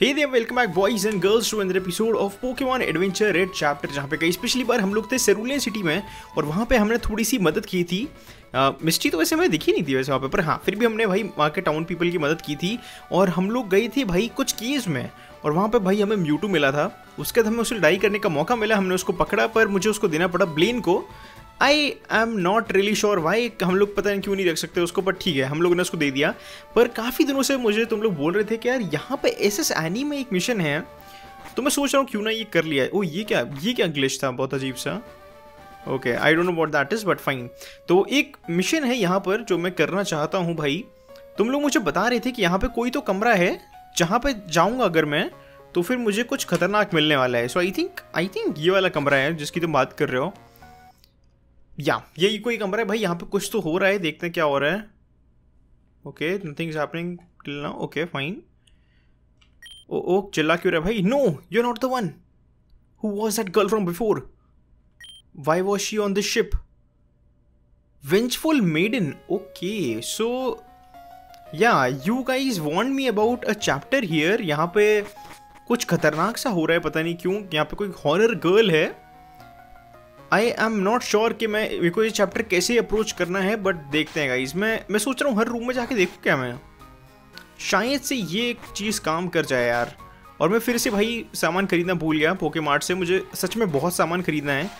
Hey there, welcome back boys and girls to another episode of Pokemon Adventure Red Chapter जहाँ पे कई पिछली बार हम लोग थे सेरुलियन सिटी में और वहाँ पे हमने थोड़ी सी मदद की थी। मिस्टी तो वैसे हमें दिखी नहीं थी वैसे वहाँ पे पर हाँ फिर भी हमने भाई वहाँ के टाउन पीपल की मदद की थी और हम लोग गए थे भाई कुछ केज में और वहाँ पे भाई हमें म्यूटू मिला था। उसके बाद हमें उसे लड़ाई करने का मौका मिला हमने उसको पकड़ा पर मुझे उसको देना पड़ा ब्लेन को। I I am not really sure why हम लोग पता नहीं क्यों नहीं रख सकते उसको बट ठीक है, हम लोगों ने उसको दे दिया। पर काफ़ी दिनों से मुझे तुम लोग बोल रहे थे कि यार यहाँ पे एस एस एनी में एक मिशन है तो मैं सोच रहा हूँ क्यों ना ये कर लिया। ओ ये क्या ये क्या ग्लिच था? बहुत अजीब सा। Okay I don't know what that is but fine तो एक मिशन है यहाँ पर जो मैं करना चाहता हूँ भाई। तुम लोग मुझे बता रहे थे कि यहाँ पे कोई तो कमरा है, जहाँ पे जाऊँगा अगर मैं तो फिर मुझे कुछ खतरनाक मिलने वाला है। सो आई थिंक आई थिंक ये वाला कमरा है जिसकी तुम बात कर रहे हो। या यही कोई कमरा है। भाई, यहाँ पे कुछ तो हो रहा है। देखते हैं क्या हो रहा है। Okay nothing is happening till now okay fine oh oh, चिल्ला क्यों रहा है? भाई no you are not the one who was that girl from before why was she on this ship vengeful maiden okay so yeah you guys want me about a chapter here यहाँ पे कुछ खतरनाक सा हो रहा है, पता नहीं क्यों। यहाँ पे कोई हॉरर गर्ल है। आई एम नॉट श्योर कि मैं मेरे को ये चैप्टर कैसे अप्रोच करना है बट देखते हैं गाइज़ मैं मैं सोच रहा हूँ हर रूम में जाके देखूँ क्या मैं? शायद से ये एक चीज़ काम कर जाए यार. और मैं फिर से भाई सामान खरीदना भूल गया. पोके मार्ट से मुझे सच में बहुत सामान खरीदना है.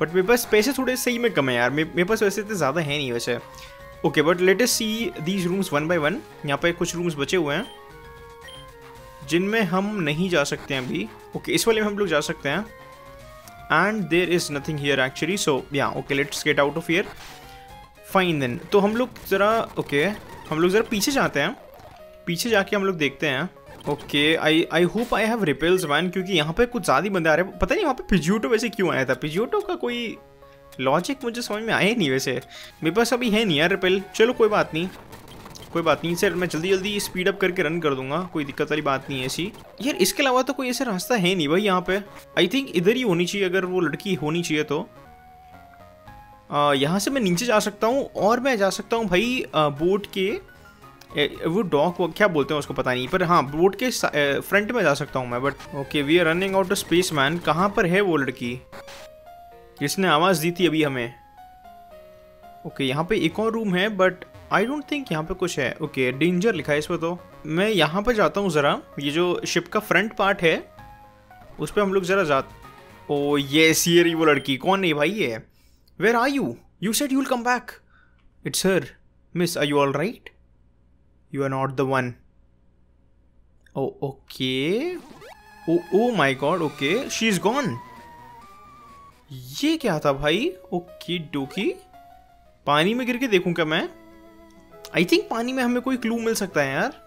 बट मेरे पास पैसे थोड़े सही में कम है यार. मेरे पास वैसे तो ज़्यादा है नहीं वैसे. Okay but latest see these rooms one by one यहाँ पर कुछ रूम्स बचे हुए हैं जिनमें हम नहीं जा सकते हैं अभी. ओके okay, इस वाले में हम लोग जा सकते हैं. And there is nothing here actually so yeah okay let's get out of here fine then तो हम लोग ज़रा ओके okay, हम लोग ज़रा पीछे जाते हैं। पीछे जाके हम लोग देखते हैं। Okay I I hope I have repels van क्योंकि यहाँ पे कुछ ज़्यादा बंदे आ रहे हैं। पता नहीं वहाँ पे पिज्यूटो वैसे क्यों आया था? पिज्यूटो का कोई लॉजिक मुझे समझ में आया नहीं वैसे। मेरे पास अभी है नहीं यार रिपेल चलो कोई बात नहीं। कोई बात नहीं सर मैं जल्दी जल्दी स्पीड अप करके रन कर दूँगा कोई दिक्कत वाली बात नहीं है ऐसी। यार इसके अलावा तो कोई ऐसा रास्ता है नहीं भाई यहाँ पे। आई थिंक इधर ही होनी चाहिए अगर वो लड़की होनी चाहिए तो। यहाँ से मैं नीचे जा सकता हूँ और मैं जा सकता हूँ भाई आ, बोट के ए, वो डॉग क्या बोलते हैं उसको पता नहीं पर हाँ बोट के ए, फ्रंट में जा सकता हूँ मैं but okay we are running out space man कहाँ पर है वो लड़की? जिसने आवाज़ दी थी अभी हमें। ओके यहाँ पे एक और रूम है बट आई डोंट थिंक यहाँ पे कुछ है। ओके okay, डेंजर लिखा है इस पर तो। मैं यहाँ पर जाता हूँ ज़रा। ये जो शिप का फ्रंट पार्ट है उस पर हम लोग ज़रा जा ओ ये रही वो लड़की। कौन नहीं भाई ये? Where are you you said you will come back it's her miss are you all right you are not the one oh okay oh oh my god okay she is gone ये क्या था भाई? Okay डोकी पानी में गिर के देखूँ क्या मैं? आई थिंक पानी में हमें कोई क्लू मिल सकता है यार।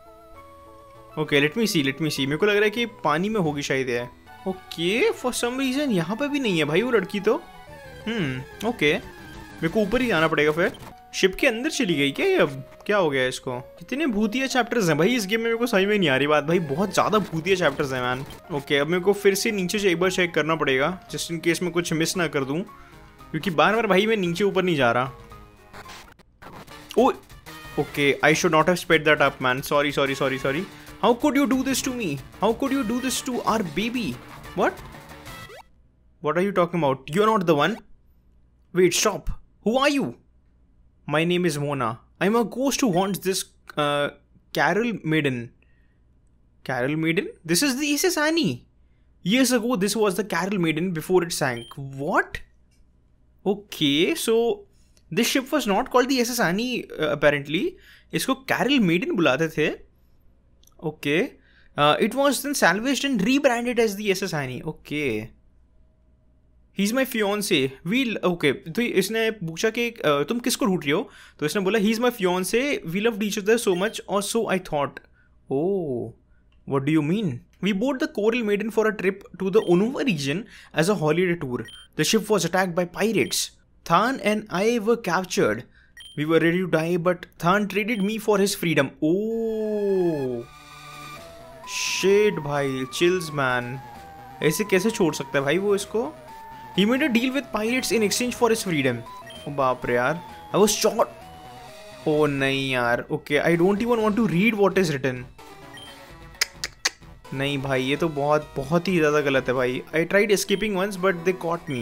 Okay let me see let me see मेरे को लग रहा है कि पानी में होगी शायद है ओके फॉर सम रीज़न यहाँ पे भी नहीं है भाई वो लड़की तो। हम्म ओके मेरे को ऊपर ही जाना पड़ेगा फिर। शिप के अंदर चली गई क्या ये अब? क्या हो गया इसको? कितने भूतिया चैप्टर्स हैं भाई, इस गेम में मेरे को समझ में नहीं आ रही बात। भाई, बहुत ज़्यादा भूतिया चैप्टर्स हैं मैन ओके अब मेरे को फिर से नीचे से एक बार चेक करना पड़ेगा जस्ट इन केस में कुछ मिस ना कर दूँ। क्योंकि बार बार भाई मैं नीचे ऊपर नहीं जा रहा। Oh Okay, I should not have sped that up, man. Sorry, sorry, sorry, sorry. How could you do this to me? How could you do this to our baby? What? What are you talking about? You're not the one. Wait, stop. Who are you? My name is Mona. I'm a ghost who haunts this uh, Carol Maiden. Carol Maiden? This is the SS Annie. Years ago, this was the Carol Maiden before it sank. What? Okay, so this ship was not called the S S Annie apparently इसको Carol Maiden बुलाते थे। Okay it was then salvaged and rebranded as the S S Annie okay he is my fiance say we okay तो इसने पूछा कि uh, तुम किसको ढूंढ रही हो? तो इसने बोला he is my fiance we loved each other so much और so I thought oh what do you mean We board the Coral Maiden for a trip to the Onuva region as a holiday tour. The ship was attacked by pirates. Than and I were captured. We were ready to die, but Than traded me for his freedom. Oh, shit भाई, chills man. ऐसे कैसे छोड़ सकता है भाई वो इसको? He made a deal with pirates in exchange for his freedom. Oh बाप रे यार. I was shot. Oh नहीं यार. Okay, I don't even want to read what is written. नहीं भाई ये तो बहुत बहुत ही ज़्यादा गलत है भाई I tried escaping once but they caught me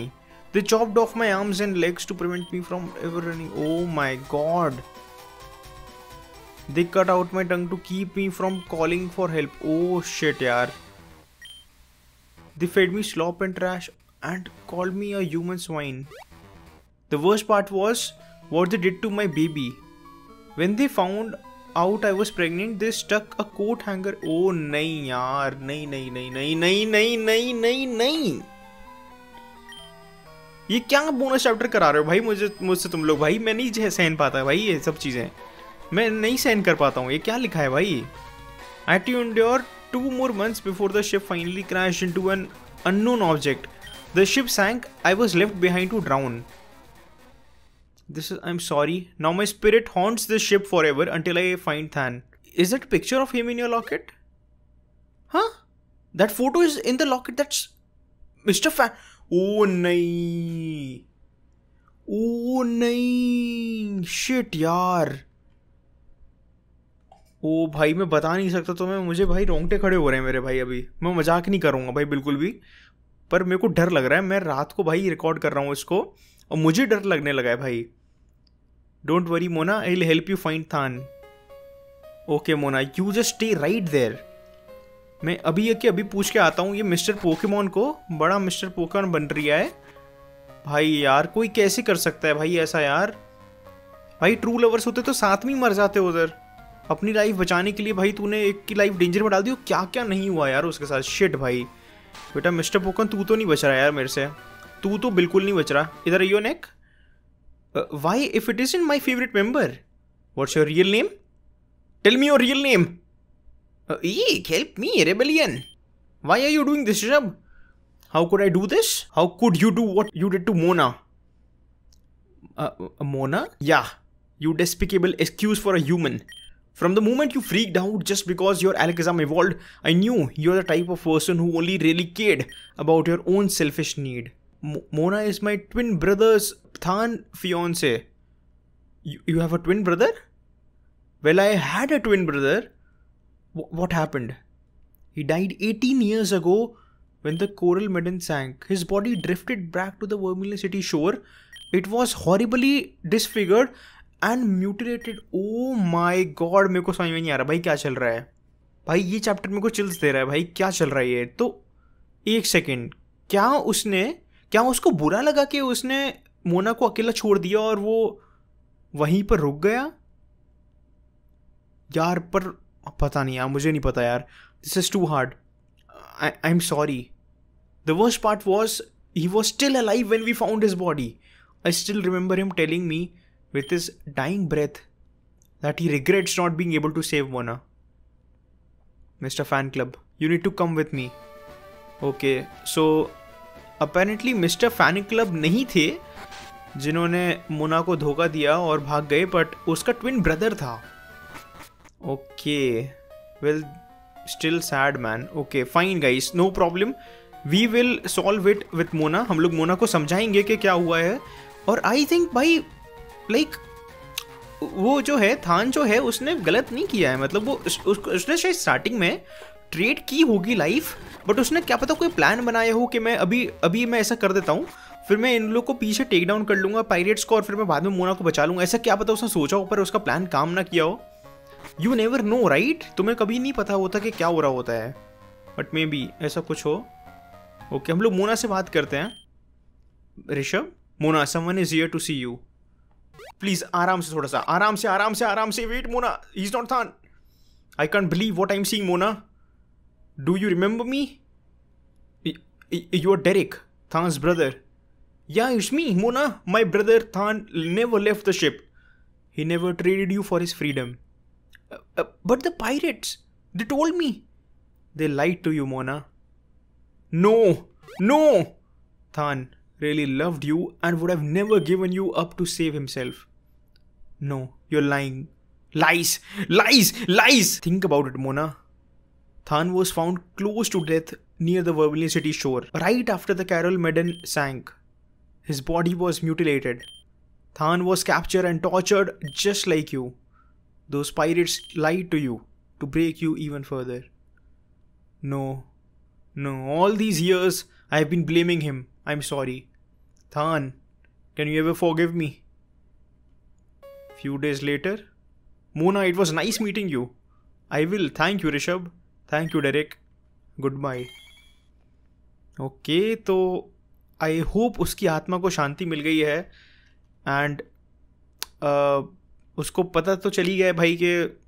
They chopped off my arms and legs to prevent me from ever running. Oh my god. They cut out my tongue to keep me from calling for help. Oh shit, yaar. They fed me slop and trash and called me a human swine. The worst part was what they did to my baby. When they found out I was pregnant, they stuck a coat hanger. Oh, nahi yaar, nahi, nahi, nahi, nahi, nahi, nahi, nahi, nahi, nahi. ये क्या bonus chapter करा रहे हो? भाई मुझे, मुझसे तुम लोग, भाई मैं नहीं सहन पाता भाई ये सब चीज़ें। मैं नहीं सहन कर पाता हूँ, ये क्या लिखा है भाई? I endured two more months before the ship finally crash into an unknown object the ship sank I was left behind to drown this I am sorry now my spirit haunts this ship forever until I find Than is that picture of him in your locket हाँ that photo is in the locket that's mister Fan Oh nahi. Oh nahi. Shit यार. ओ भाई, मैं बता नहीं सकता तो मैं, मुझे भाई रोंगटे खड़े हो रहे हैं मेरे भाई अभी मैं मज़ाक नहीं करूँगा भाई, बिल्कुल भी पर मेरे को डर लग रहा है, मैं रात को भाई रिकॉर्ड कर रहा हूँ इसको, और मुझे डर लगने लगा है भाई don't worry Mona I will help you find Than okay Mona you just stay right there मैं अभी कि अभी पूछ के आता हूँ ये मिस्टर पोकेमोन को बड़ा मिस्टर पोकेमोन बन रही है। भाई यार कोई कैसे कर सकता है भाई ऐसा यार? भाई ट्रू लवर्स होते तो साथ में ही मर जाते उधर। अपनी लाइफ बचाने के लिए भाई तूने एक की लाइफ डेंजर में डाल दी क्या क्या नहीं हुआ यार उसके साथ? शिट भाई। बेटा मिस्टर पोकन तू तो नहीं बच रहा यार मेरे से। तू तो बिल्कुल नहीं बच रहा। इधर यो नेक। Uh, why, if it isn't my favorite member? What's your real name? Tell me your real name. Uh, eek, help me, rebellion. Why are you doing this, Rishab? How could I do this? How could you do what you did to Mona? Uh, uh, Mona? Yeah, you despicable excuse for a human. From the moment you freaked out just because your Alakazam evolved, I knew you're the type of person who only really cared about your own selfish need. Mona is my twin brother's Than fiance. You, you have a twin brother? Well, I had a twin brother. What happened? He died 18 years ago when the Coral Maiden sank. His body drifted back to the Vermilion City shore. It was horribly disfigured and mutilated oh my god मेरे को समझ में नहीं आ रहा भाई क्या चल रहा है भाई ये चैप्टर मेरे को चिल्स दे रहा है भाई क्या चल रहा है ये तो एक सेकेंड क्या उसने क्या उसको बुरा लगा कि उसने मोना को अकेला छोड़ दिया और वो वहीं पर रुक गया यार पर पता नहीं यार, मुझे नहीं पता यार। This is too hard I am sorry the worst part was he was still alive when we found his body I still remember him telling me with his dying breath that he regrets not being able to save Mona mister Fan club you need to come with me okay so apparently mister Fan club नहीं थे जिन्होंने मुना को धोखा दिया और भाग गए but उसका ट्विन ब्रदर था। Okay well still sad man okay fine guys no problem we will solve it with Mona हम लोग मोना को समझाएँगे कि क्या हुआ है। और आई थिंक भाई लाइक वो जो है थान जो है उसने गलत नहीं किया है। मतलब वो उस, उसने शायद स्टार्टिंग में ट्रेड की होगी लाइफ बट उसने क्या पता कोई प्लान बनाया हो कि मैं अभी अभी मैं ऐसा कर देता हूँ। फिर मैं इन लोग को पीछे टेक डाउन कर लूँगा पायरेट्स को और फिर मैं बाद में मोना को बचा लूँगा। ऐसा क्या पता उसने सोचा हो पर उसका प्लान काम ना किया हो। यू नेवर नो राइट तुम्हें कभी नहीं पता होता कि क्या हो रहा होता है। बट मे बी ऐसा कुछ हो। ओके okay, हम लोग मोना से बात करते हैं। Rishabh Mona someone is here to see you please आराम से थोड़ा सा। आराम से आराम से आराम से। Wait Mona is not Than I can't believe what I am seeing Mona do you remember me you are Derrick Than's brother Yeah, it's me, Mona. My brother Than never left the ship. He never traded you for his. Uh, uh, but the pirates, they told me. They lied to you, Mona. No, no! Than really loved you and would have never given you up to save himself. No, you're lying. Lies! Lies! Lies! Think about it, Mona. Than was found close to death near the Vermilion City shore, right after the Carol Maiden sank. His body was mutilated. Than was captured and tortured just like you. Those pirates lied to you to break you even further. No. No. All these years I have been blaming him. I'm sorry. Than, can you ever forgive me? Few days later. Mona, it was nice meeting you. I will. Thank you, Rishabh. Thank you, Derek. Goodbye. Okay okay, तो I hope उसकी आत्मा को शांति मिल गई है and uh, उसको पता तो चली गया भाई कि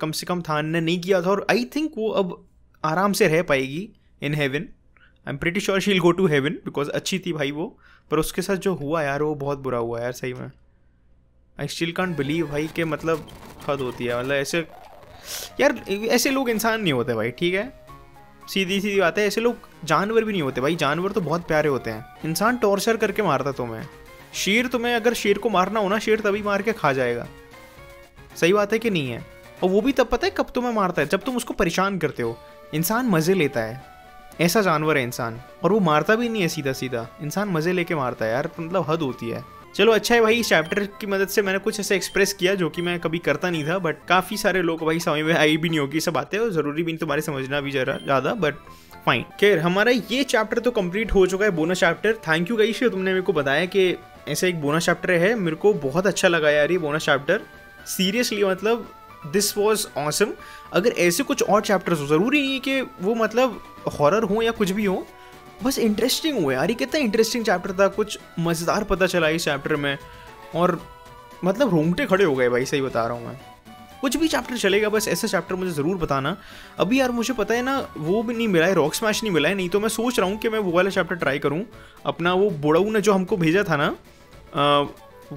कम से कम थान ने नहीं किया था और आई थिंक वो अब आराम से रह पाएगी in heaven I am pretty sure she'll go to haven because अच्छी थी भाई वो. पर उसके साथ जो हुआ यार, वो बहुत बुरा हुआ यार, सही में. आई स्टिल कॉन्ट बिलीव भाई के मतलब हद होती है. मतलब ऐसे, यार, ऐसे लोग इंसान नहीं होते भाई, ठीक है? सीधी सीधी बात है, ऐसे लोग जानवर भी नहीं होते भाई. जानवर तो बहुत प्यारे होते हैं. इंसान टॉर्चर करके मारता तुम्हें. शेर तुम्हें, अगर शेर को मारना हो ना, शेर तभी मार के खा जाएगा. सही बात है कि नहीं है? और वो भी तब पता है कब तुम्हें मारता है? जब तुम उसको परेशान करते हो। इंसान मज़े लेता है। ऐसा जानवर है इंसान। और वो मारता भी नहीं है सीधा सीधा इंसान मज़े लेके मारता है यार। मतलब हद होती है। चलो अच्छा है भाई, इस चैप्टर की मदद से मैंने कुछ ऐसे एक्सप्रेस किया जो कि मैं कभी करता नहीं था बट काफ़ी सारे लोग भाई समझ में आई भी नहीं होगी सब बातें, और ज़रूरी भी नहीं तुम्हारे समझना भी जरा ज़्यादा बट फाइन खैर, हमारा ये चैप्टर तो कंप्लीट हो चुका है बोनस चैप्टर थैंक यू गई तुमने मेरे को बताया कि ऐसा एक बोनस चैप्टर है। मेरे को बहुत अच्छा लगा यार ये बोनस चैप्टर सीरियसली मतलब दिस वॉज़ ऑसम अगर ऐसे कुछ और चैप्टर्स हो ज़रूरी नहीं कि वो मतलब हॉरर हो या कुछ भी हो बस इंटरेस्टिंग हुआ यार। ये कितना इंटरेस्टिंग चैप्टर था कुछ मज़ेदार पता चला इस चैप्टर में। और मतलब रोंगटे खड़े हो गए भाई सही बता रहा हूँ मैं। कुछ भी चैप्टर चलेगा बस ऐसा चैप्टर मुझे ज़रूर बताना। अभी यार मुझे पता है ना वो भी नहीं मिला है रॉक स्मैश नहीं मिला है नहीं तो मैं सोच रहा हूँ कि मैं वो वाला चैप्टर ट्राई करूँ। अपना वो बुड़ाऊ ने जो हमको भेजा था ना आ,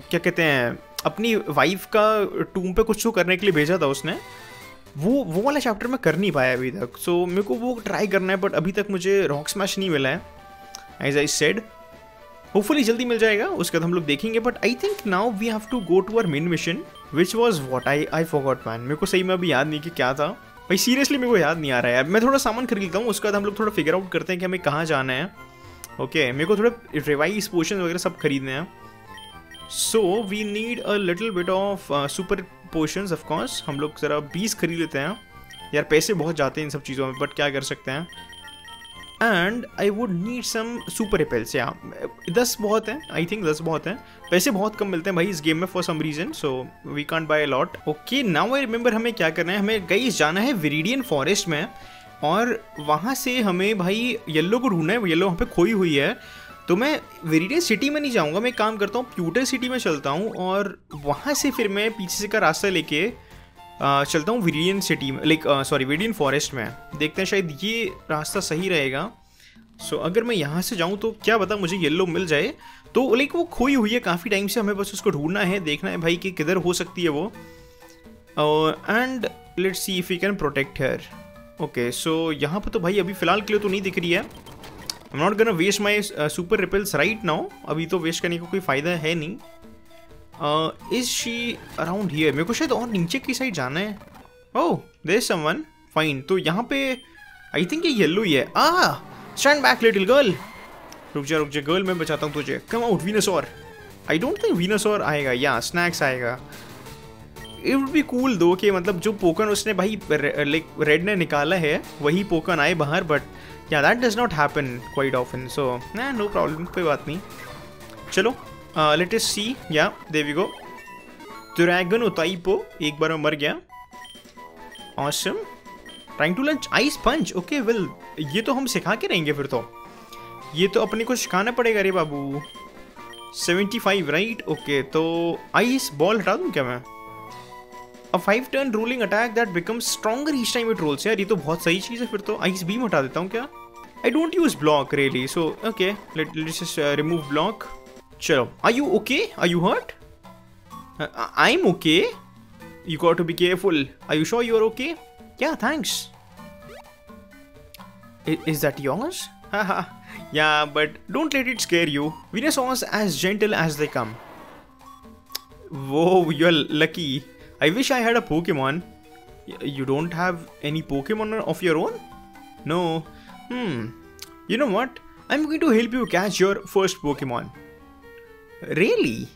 क्या कहते हैं अपनी वाइफ का टूम पे कुछ तो करने के लिए भेजा था उसने। वो वो वाला चैप्टर मैं कर नहीं पाया अभी तक। सो so, मेरे को वो ट्राई करना है बट अभी तक मुझे रॉक स्मैश नहीं मिला है। एज आई सेड होपफुली जल्दी मिल जाएगा उसके बाद हम लोग देखेंगे। But I think now we have to go to our main mission which was what I I forgot man मेरे को सही में अभी याद नहीं कि क्या था। भाई सीरियसली मेरे को याद नहीं आ रहा है मैं थोड़ा सामान खरीद लेता हूँ उसके बाद हम लोग थोड़ा फिगर आउट करते हैं कि हमें कहाँ जाना है। ओके okay, मेरे को थोड़ा रिवाइज पोशन वगैरह सब खरीदने हैं। So we need a little bit of super potion of course हम लोग ज़रा बीस खरीद लेते हैं। यार, पैसे बहुत जाते हैं इन सब चीज़ों में बट क्या कर सकते हैं? And I would need some super repels या दस बहुत हैं आई थिंक दस बहुत है। पैसे बहुत कम मिलते हैं भाई इस गेम में for some reason so we can't buy a lot okay now I remember हमें क्या करना है? हमें गई जाना है विरीडियन फॉरेस्ट में, और वहाँ से हमें भाई येल्लो को ढूंढना है। येल्लो वहाँ पे खोई हुई है। तो मैं वेरिडियन सिटी में नहीं जाऊँगा मैं काम करता हूँ प्यूटर सिटी में चलता हूँ और वहाँ से फिर मैं पीछे से का रास्ता लेके चलता हूँ विरियन सिटी में लाइक सॉरी विरियन फॉरेस्ट में। देखते हैं शायद ये रास्ता सही रहेगा। सो so, अगर मैं यहाँ से जाऊँ तो क्या बता मुझे येल्लो मिल जाए। तो लाइक वो खोई हुई है काफ़ी टाइम से हमें बस उसको ढूंढना है देखना है भाई कि किधर हो सकती है वो। And let's see if you can protect her okay so यहाँ पर तो भाई अभी फ़िलहाल के लिए तो नहीं दिख रही है। I am not gonna waste my super repels right now अभी तो वेस्ट करने का कोई फ़ायदा है नहीं। इज़ शी अराउंड हियर मेरे को शायद और नीचे की साइड जाना है। ओह दे समवन फाइन तो यहाँ पे आई थिंक ये येल्लो ही है। आ स्टैंड बैक लिटिल गर्ल रुक जा रुक जा। गर्ल मैं बचाता हूँ तुझे। Come out Venusaur I don't think Venusaur आएगा। या स्नैक्स आएगा। इट वुड बी कूल दो कि मतलब जो पोकन उसने भाई लाइक रेड ने निकाला है, वही पोकन आए बाहर but yeah that does not happen quite often so ना प्रॉब्लम कोई बात नहीं चलो लेट सी या देवी गो ड्रैगन उताइपो एक बार में मर गया awesome trying to launch ice punch okay will ये तो हम सिखा के रहेंगे फिर तो ये तो अपने को सिखाना पड़ेगा रे बाबू 75 राइट ओके तो आइस बॉल हटा दूँ क्या मैं a five turn rolling attack that becomes stronger each time it rolls यार ये तो बहुत सही चीज़ है फिर तो आइस बीम हटा देता हूँ क्या I don't use block really. So, okay, let, let's just uh, remove block. Chalo. Are you okay? Are you hurt? Uh, I'm okay. You got to be careful. Are you sure you're okay? Yeah, thanks. Is that yours? Haha. yeah, but don't let it scare you. Venusaurs as gentle as they come. Whoa, you're lucky. I wish I had a Pokemon. You don't have any Pokemon of your own? No, Hmm. You know what? I'm going to help you catch your first Pokemon. Really?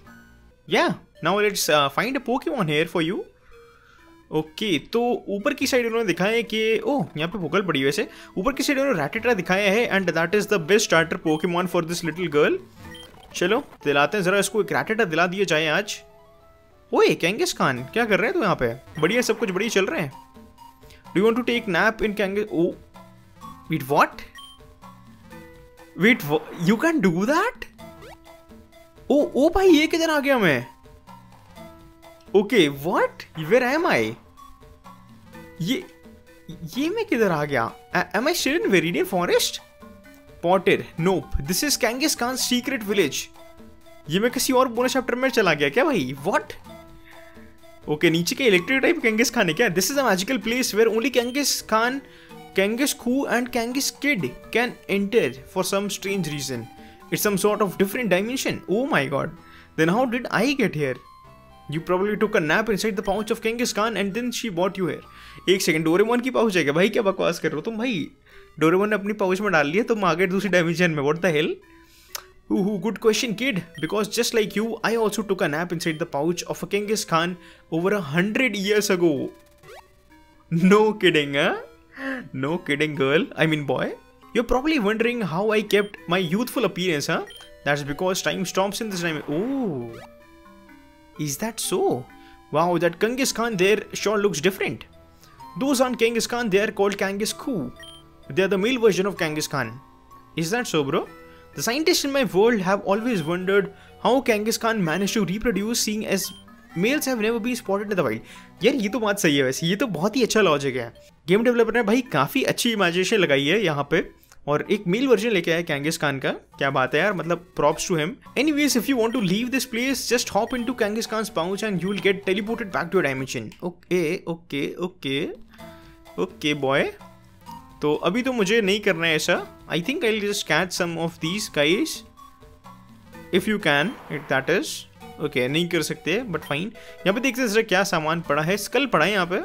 Yeah. Now let's uh, find a Pokemon here for you. Okay okay, तो ऊपर की side उन्होंने दिखाया है कि ओह यहाँ पे भूगल पड़ी वैसे ऊपर की साइड उन्होंने रैटेटा दिखाया है and that is the best starter Pokemon for this little girl चलो दिलाते हैं जरा इसको एक रैटेटा दिला दिया जाए आज ओए कैंगस खान क्या कर रहे हैं तू यहाँ पे बढ़िया सब कुछ बढ़िया चल रहे हैं do want to take nap in Kangaskhan oh wait what wait you can do that oh oh भाई ये किधर आ गया मैं? Okay what where am I ये ये मैं किधर आ गया? Am I still in Viridian Forest potter nope this is Kangaskhan secret village ये मैं किसी और बोनस चैप्टर में चला गया क्या भाई? व्हाट ओके okay, नीचे के इलेक्ट्रिक टाइप कैंगिस खान है क्या? This is a magical place where only Kangaskhan कैंगिस खू and कैंगिस kid can enter for some strange reason it's some sort of different dimension oh my God then how did I get here You probably took a nap inside the pouch of Genghis Khan and then she brought you here. एक second Doraemon की pouch है क्या भाई क्या बकवास कर रहे हो तुम भाई डोरेमोन ने अपनी पाउच में डाल लिया तुम आ गए दूसरी डायमेंशन में what the hell Ooh, good question, kid. Because just like you, I also took a nap inside the pouch of a Genghis Khan over a hundred years ago. No kidding, huh? No kidding, girl. I mean, boy. You're probably wondering how I kept my youthful appearance, huh? That's because time stops in this time. Oh. Is that so? Wow, that Genghis Khan there sure looks different. Those aren't Genghis Khan, they are called Genghis Khu. They are the male version of Genghis Khan. Is that so, bro? The scientists in my world have always wondered how Genghis Khan managed to reproduce seeing as males have never been spotted in the wild यार, ये तो बात सही है वैसे, ये तो बहुत ही अच्छा लॉजिक है। गेम डेवलपर ने भाई काफ़ी अच्छी इमेजिनेशन लगाई है यहाँ पे। और एक मेल वर्जन लेके आया कैंगिस खान का। क्या बात है यार मतलब props to him anyways if you want to leave this place just hop into Kangaskhan pouch and you will get teleported back to dimension okay okay okay okay boy तो अभी तो मुझे नहीं करना है ऐसा। I think I just catch some of these guys if you can it that is okay नहीं कर सकते बट फाइन यहाँ पे देखते हैं क्या सामान पड़ा है। स्कल पड़ा है यहाँ पे।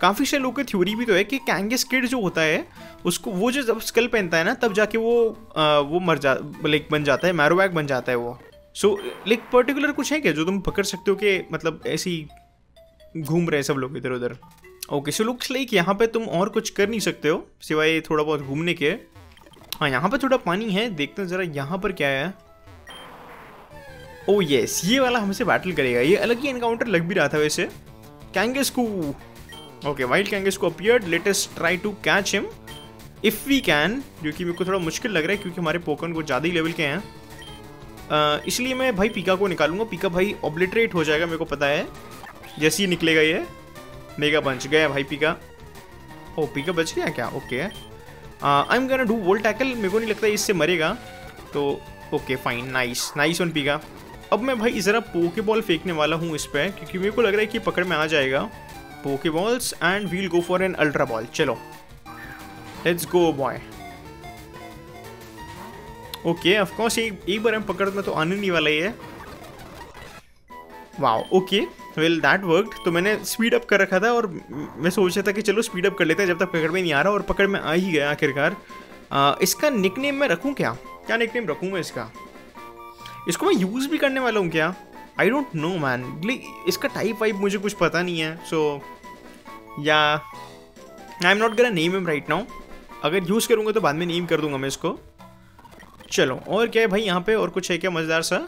काफ़ी सारे लोगों की थ्योरी भी तो है कि कैंगस किड जो होता है उसको वो जो जब स्कल पहनता है ना तब जाके वो आ, वो मर जा लाइक बन जाता है मैरोवैक बन जाता है वो। सो लाइक पर्टिकुलर कुछ है क्या जो तुम पकड़ सकते हो कि मतलब ऐसे ही घूम रहे हैं सब लोग इधर उधर ओके सो लुक्स लाइक यहाँ पे तुम और कुछ कर नहीं सकते हो सिवाय थोड़ा बहुत घूमने के। हाँ यहाँ पर थोड़ा पानी है देखते हैं ज़रा यहाँ पर क्या है। ओ oh, यस ये वाला हमसे बैटल करेगा। ये अलग ही एनकाउंटर लग भी रहा था वैसे। कैंगस को okay wild Kangaskhan appeared let's try to catch him if we can जो कि मेरे को थोड़ा मुश्किल लग रहा है क्योंकि हमारे पोकन को ज़्यादा ही लेवल के हैं। इसलिए मैं भाई पीका को निकालूँगा। पीका भाई ऑब्लिटरेट हो जाएगा मेरे को पता है। जैसे ही निकलेगा ये मेगा बच गया भाई पीका ओ पीका बच गया क्या? Okay I am gonna do volt tackle मेरे को नहीं लगता इससे मरेगा। तो okay fine nice nice on Pika अब मैं भाई ज़रा पोके बॉल फेंकने वाला हूँ इस पर क्योंकि मेरे को लग रहा है कि पकड़ में आ जाएगा। Pokeballs and we'll go for an Ultra Ball. चलो। Let's go boy okay of course एक एक बार हम पकड़ में तो आने नहीं वाला ही है। Wow okay well that work तो मैंने स्पीड अप कर रखा था और मैं सोच रहा था कि चलो स्पीड अप कर लेते हैं, जब तक पकड़ में नहीं आ रहा और पकड़ में आ ही गया आखिरकार। इसका निकनेम मैं रखूँ क्या? क्या निकनेम रखूँ मैं इसका? इसको मैं यूज़ भी करने वाला हूँ क्या? आई डोंट नो मैन इसका टाइप वाइप मुझे कुछ पता नहीं है so yeah I am not gonna name em right now अगर यूज़ करूँगा तो बाद में नेम कर दूँगा मैं इसको। चलो, और क्या है भाई यहाँ पे? और कुछ है क्या मज़ेदार सा?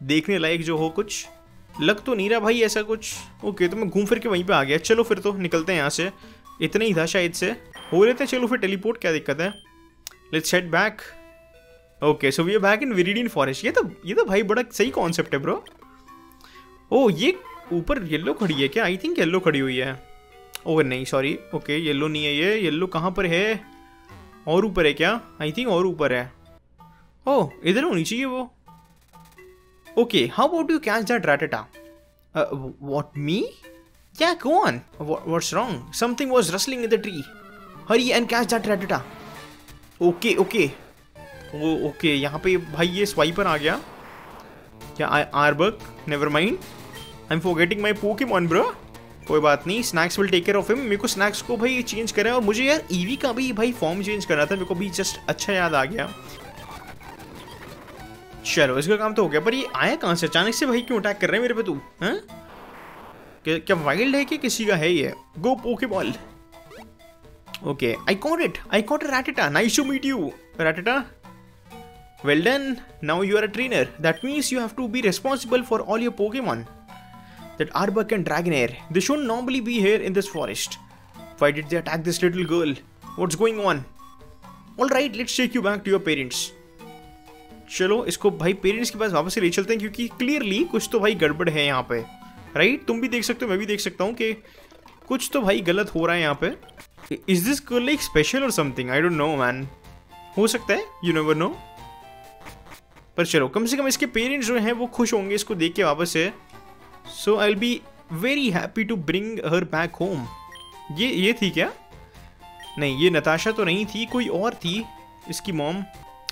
देखने लायक जो हो कुछ? लग तो नहीं रहा भाई ऐसा कुछ। ओके तो मैं घूम फिर के वहीं पे आ गया। चलो फिर तो निकलते हैं यहाँ से। इतने ही था शायद से। हो रहे थे? चलो फिर टेलीपोर्ट क्या दिक्कत है? Let's set back okay so we back in Viridian Forest ये तो ये तो भाई बड़ा सही कॉन्सेप्ट है ब्रो ओ, ये ऊपर येल्लो खड़ी है क्या? आई थिंक येल्लो खड़ी हुई है। ओह नहीं सॉरी ओके येल्लो नहीं है ये. येल्लो कहाँ पर है? और ऊपर है क्या? आई थिंक और ऊपर है। ओह इधर होनी चाहिए वो। Okay how about you catch that Rattata what me क्या कौन what's wrong something was rustling in the tree hurry and catch that Rattata okay okay oh okay, यहाँ पे भाई ये स्वाइपर आ गया। क्या आरबर्ग never mind I am forgetting my Pokemon bro कोई बात नहीं snacks will take care of him मेरे को स्नैक्स को भाई चेंज करें और मुझे यार ईवी का भी भाई फॉर्म चेंज करना था। मेरे को भी जस्ट अच्छा याद आ गया। चलो, इसका काम तो हो गया। पर ये आया कहाँ से? अचानक से भाई क्यों अटैक कर रहे हैं मेरे पे तू? हैं? क्या वाइल्ड है कि किसी का है ये? Go Poke ball okay I caught it I caught Rattata nice to meet you Rattata Well done, now you are a trainer. That means you have to be responsible for all your Pokemon. That Arbok and Dragonair, they shouldn't normally be here in this forest. Why did they attack this little girl? What's going on? Alright, let's take you back to your parents. चलो इसको भाई parents के पास वापस ले चलते हैं क्योंकि clearly कुछ तो भाई गड़बड़ है यहाँ पे राइट तुम भी देख सकते हो मैं भी देख सकता हूँ कि कुछ तो भाई गलत हो रहा है यहाँ पे इज़ दिस लाइक स्पेशल और something I don't know man हो सकता है यू नेवर नो पर चलो, कम से कम इसके पेरेंट्स जो हैं वो खुश होंगे इसको देख के वापस से। So I be very happy to bring her back home ये ये थी क्या? नहीं, ये नताशा तो नहीं थी, कोई और थी इसकी मॉम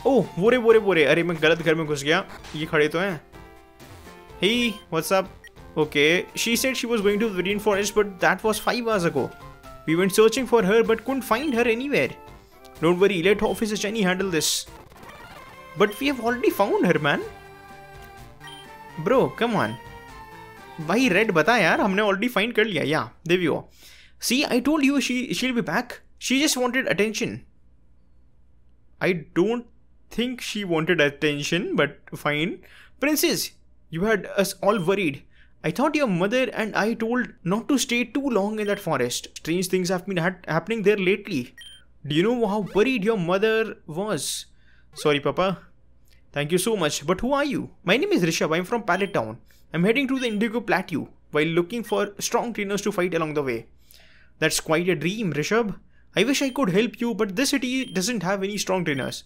ओह, बोरे बोरे बोरे। अरे, मैं गलत घर में घुस गया। ये खड़े तो हैं। Hey what's up okay she said she was going to green forest but that was 5 hours ago we went searching for her but couldn't find her anywhere don't worry let officer Jenny handle this But we have already found her man bro come on भाई Red बता यार हमने already find कर लिया या देवियो see I told you she she will be back she just wanted attention I don't think she wanted attention, but fine. Princess, you had us all worried. I thought your mother and I told not to stay too long in that forest. Strange things have been ha- happening there lately. Do you know how worried your mother was? Sorry, Papa. Thank you so much. But who are you? My name is Rishabh. I'm from Pallet Town. I'm heading to the Indigo Plateau while looking for strong trainers to fight along the way. That's quite a dream, Rishabh. I wish I could help you, but this city doesn't have any strong trainers.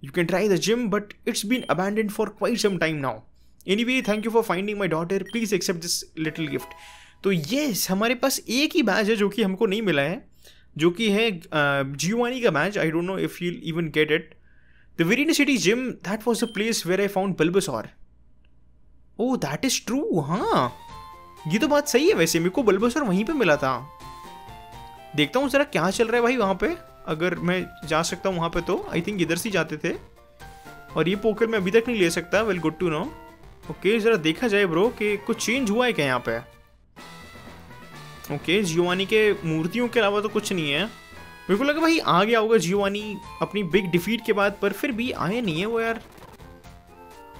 You can try the gym, but it's been abandoned for quite some time now. Anyway, thank you for finding my daughter. Please accept this little gift. तो yes हमारे पास एक ही batch है जो कि हमको नहीं मिला है जो कि है जियोवानी का batch I don't know if you even get it the very city gym that was the place where I found Bulbasaur oh that is true हाँ। ये तो बात सही है वैसे, मेरे को बल्बसॉर वहीं पे मिला था। देखता हूँ जरा क्या चल रहा है भाई वहाँ पे। अगर मैं जा सकता हूँ वहाँ पे तो आई थिंक इधर से जाते थे। और ये पोकर मैं अभी तक नहीं ले सकता well good to know okay ज़रा देखा जाए ब्रो कि कुछ चेंज हुआ है क्या यहाँ पे? ओके जियोवानी के मूर्तियों के अलावा तो कुछ नहीं है। मेरे को लगा भाई आ गया होगा जियोवानी अपनी बिग डिफीट के बाद, पर फिर भी आए नहीं है वो यार।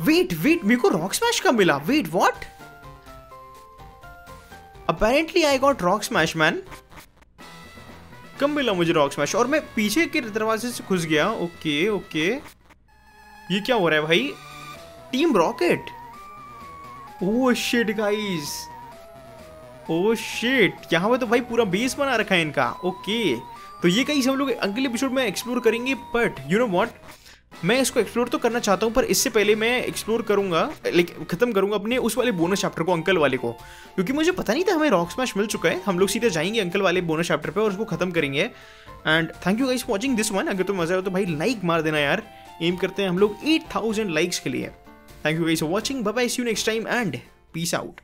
वेट वेट मेरे को रॉक स्मैश का मिला? Wait what apparently I got rock smash man कम मिला मुझे रॉक स्मैश और मैं पीछे के दरवाजे से घुस गया। ओके ओके ये क्या हो रहा है भाई? Team rocket oh shit guys oh shit यहाँ पे तो भाई पूरा बेस बना रखा है इनका। ओके तो ये कहीं हम लोग अगले एपिसोड में एक्सप्लोर करेंगे बट यू नो वॉट मैं इसको एक्सप्लोर तो करना चाहता हूँ, पर इससे पहले मैं एक्सप्लोर करूँगा लाइक खत्म करूँगा अपने उस वाले बोनस चैप्टर को, अंकल वाले को। क्योंकि मुझे पता नहीं था हमें रॉक स्मैश मिल चुका है। हम लोग सीधे जाएँगे अंकल वाले बोनस चैप्टर पे और उसको खत्म करेंगे। And thank you guys watching this one अगर तो मज़ा आए तो भाई लाइक मार देना यार। एम करते हैं हम लोग एट थाउज़ेंड लाइक्स के लिए। Thank you guys for watching bye see you next time and peace out